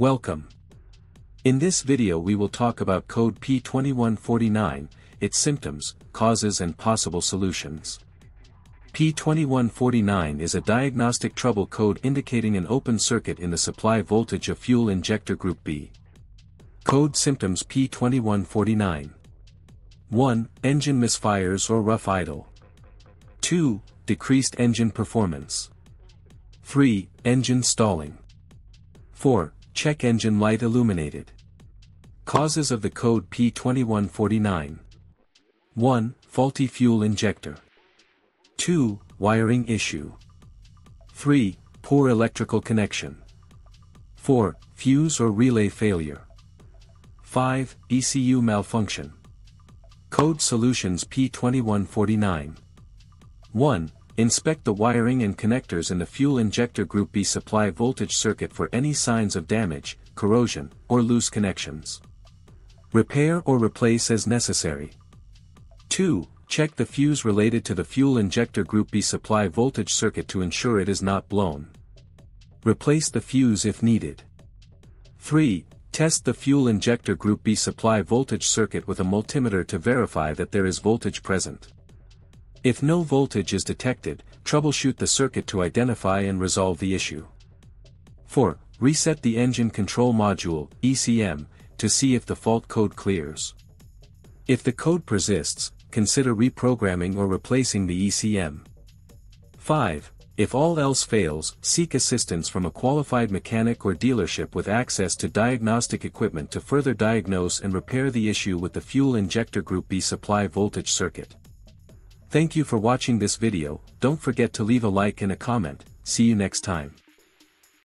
Welcome. In this video we will talk about code P2149, its symptoms, causes and possible solutions. P2149 is a diagnostic trouble code indicating an open circuit in the supply voltage of fuel injector group B. Code symptoms P2149 1. Engine misfires or rough idle. 2. Decreased engine performance. 3. Engine stalling. 4. Check engine light illuminated. Causes of the code P2149. 1. Faulty fuel injector. 2. Wiring issue. 3. Poor electrical connection. 4. Fuse or relay failure. 5. ECU malfunction. Code Solutions P2149 1. Inspect the wiring and connectors in the fuel injector group B supply voltage circuit for any signs of damage, corrosion, or loose connections. Repair or replace as necessary. 2. Check the fuse related to the fuel injector group B supply voltage circuit to ensure it is not blown. Replace the fuse if needed. 3. Test the fuel injector group B supply voltage circuit with a multimeter to verify that there is voltage present. If no voltage is detected, troubleshoot the circuit to identify and resolve the issue. 4. Reset the engine control module, ECM, to see if the fault code clears. If the code persists, consider reprogramming or replacing the ECM. 5. If all else fails, seek assistance from a qualified mechanic or dealership with access to diagnostic equipment to further diagnose and repair the issue with the fuel injector group B supply voltage circuit. Thank you for watching this video, don't forget to leave a like and a comment, see you next time.